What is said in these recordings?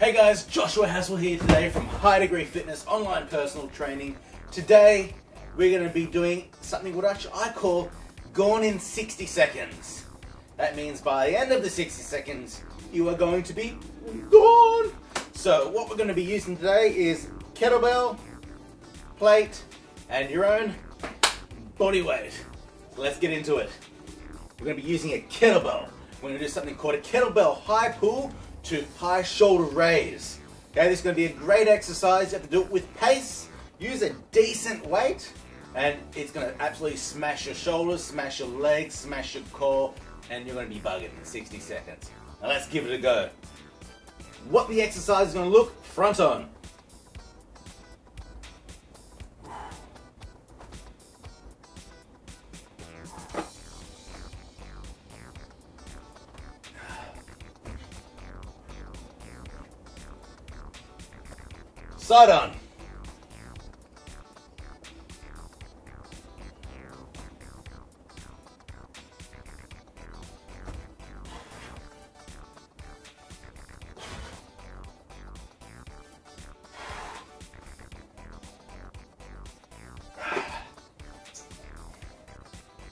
Hey guys, Joshua Haswell here today from High Degree Fitness Online Personal Training. Today we're going to be doing something what I call gone in 60 seconds. That means by the end of the 60 seconds, you are going to be gone. So what we're going to be using today is kettlebell, plate, and your own body weight. Let's get into it. We're going to be using a kettlebell. We're going to do something called a kettlebell high pull to high shoulder raise. Okay, this is going to be a great exercise. You have to do it with pace. Use a decent weight, and it's going to absolutely smash your shoulders, smash your legs, smash your core, and you're going to be bugging in 60 seconds. Now let's give it a go. What the exercise is going to look front on. Side.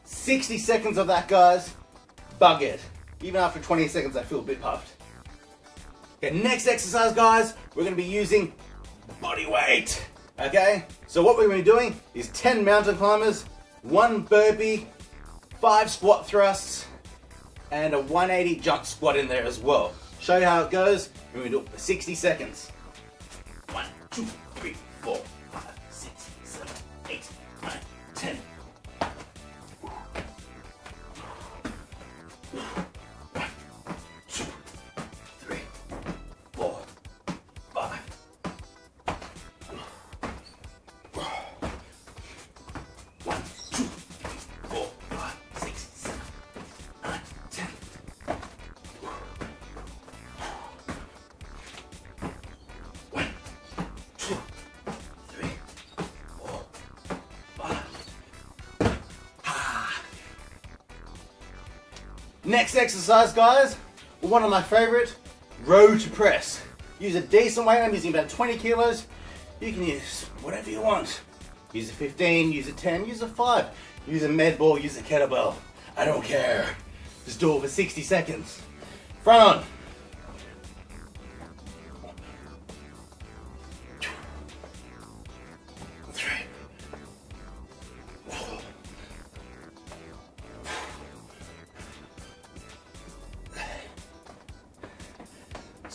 Sixty seconds of that, guys. Bug it. Even after 20 seconds, I feel a bit puffed. Okay, next exercise, guys, we're gonna be using body weight. Okay, so what we're gonna be doing is 10 mountain climbers, one burpee, five squat thrusts, and a 180 jump squat in there as well. Show you how it goes. We're gonna do it for 60 seconds. One, two, three, four, Next exercise, guys, one of my favorite, row to press. Use a decent weight, I'm using about 20 kilos. You can use whatever you want. Use a 15, use a 10, use a 5, use a med ball, use a kettlebell. I don't care. Just do it for 60 seconds. Front on.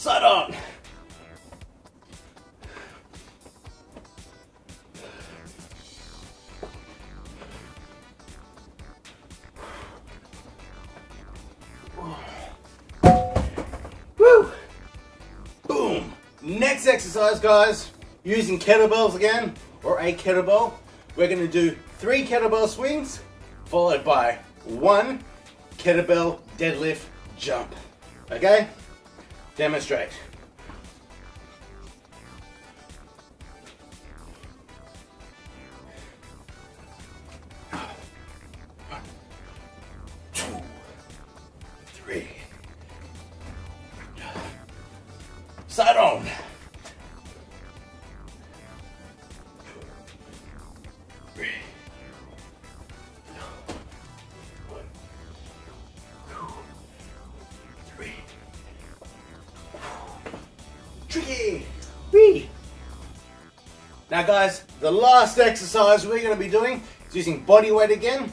Side on. Woo! Boom! Next exercise, guys, using kettlebells again, or a kettlebell. We're gonna do three kettlebell swings, followed by one kettlebell deadlift jump. Okay? Demonstrate. One, two, three. Side on. Whee. Now guys, the last exercise we're going to be doing is using body weight again.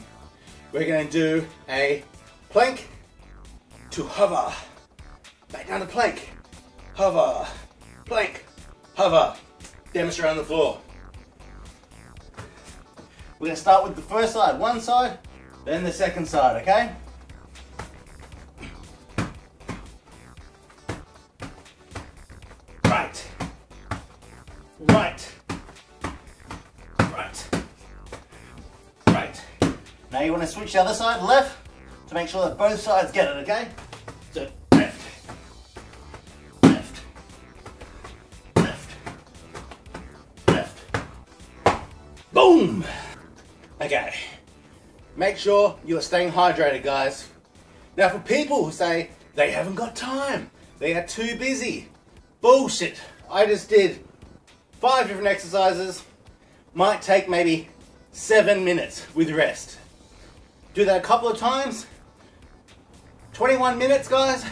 We're going to do a plank to hover. Back down to plank. Hover. Plank. Hover. Demonstrate on the floor. We're going to start with the first side, one side, then the second side, okay? Right. Right. Right. Now you want to switch the other side, left, to make sure that both sides get it, okay? So left. Left. Left. Left. Boom! Okay. Make sure you are staying hydrated, guys. Now, for people who say they haven't got time, they are too busy, Bullshit. I just did five different exercises. Might take maybe seven minutes with rest. Do that a couple of times. 21 minutes, guys.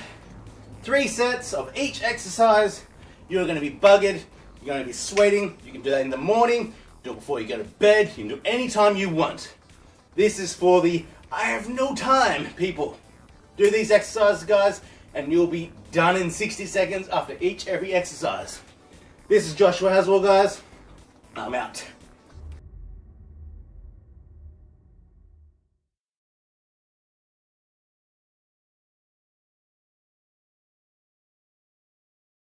Three sets of each exercise. You're going to be buggered. You're going to be sweating. You can do that in the morning. Do it before you go to bed. You can do it anytime you want. This is for the I have no time people. Do these exercises, guys, and you'll be done in 60 seconds after each every exercise. This is Joshua Haswell, guys. I'm out.